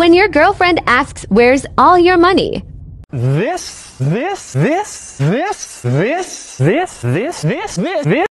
When your girlfriend asks, Where's all your money? This, this, this, this, this, this, this, this, this, this.